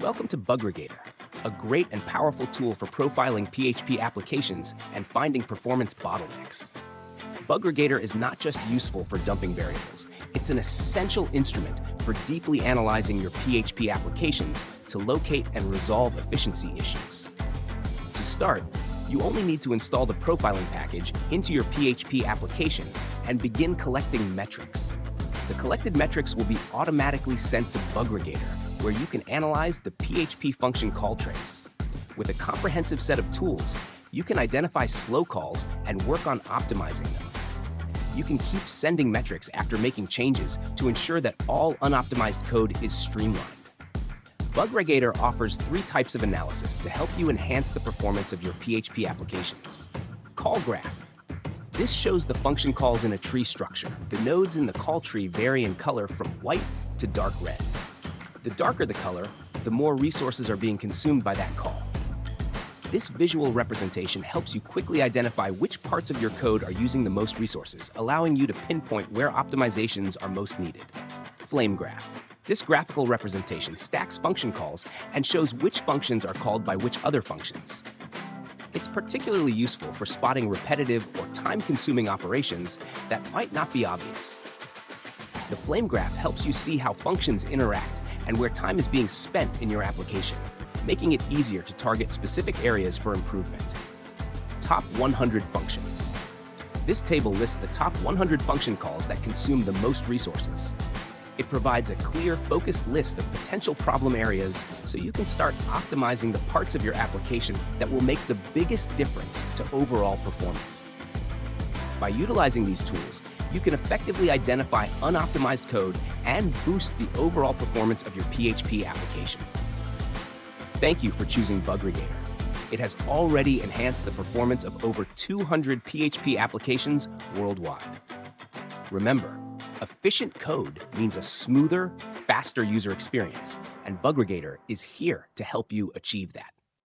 Welcome to Buggregator, a great and powerful tool for profiling PHP applications and finding performance bottlenecks. Buggregator is not just useful for dumping variables, it's an essential instrument for deeply analyzing your PHP applications to locate and resolve efficiency issues. To start, you only need to install the profiling package into your PHP application and begin collecting metrics. The collected metrics will be automatically sent to Buggregator, where you can analyze the PHP function call trace. With a comprehensive set of tools, you can identify slow calls and work on optimizing them. You can keep sending metrics after making changes to ensure that all unoptimized code is streamlined. Buggregator offers three types of analysis to help you enhance the performance of your PHP applications. Call graph this shows the function calls in a tree structure. The nodes in the call tree vary in color from white to dark red. The darker the color, the more resources are being consumed by that call. This visual representation helps you quickly identify which parts of your code are using the most resources, allowing you to pinpoint where optimizations are most needed. Flame graph. This graphical representation stacks function calls and shows which functions are called by which other functions. It's particularly useful for spotting repetitive or time-consuming operations that might not be obvious. The flame graph helps you see how functions interact and where time is being spent in your application, making it easier to target specific areas for improvement. Top 100 functions. This table lists the top 100 function calls that consume the most resources. It provides a clear, focused list of potential problem areas so you can start optimizing the parts of your application that will make the biggest difference to overall performance. By utilizing these tools, you can effectively identify unoptimized code and boost the overall performance of your PHP application. Thank you for choosing Buggregator. It has already enhanced the performance of over 200 PHP applications worldwide. Remember, Efficient code means a smoother, faster user experience, and Buggregator is here to help you achieve that.